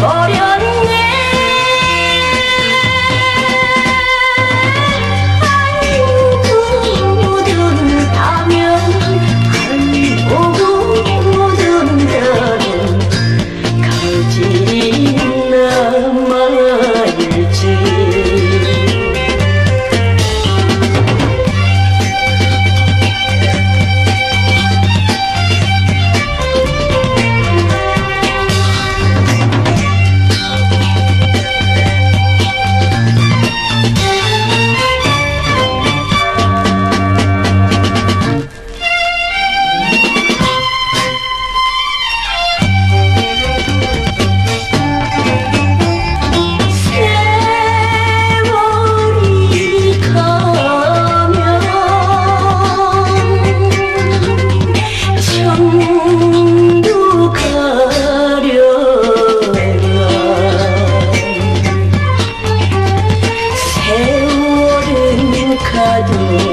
Gloria. Khách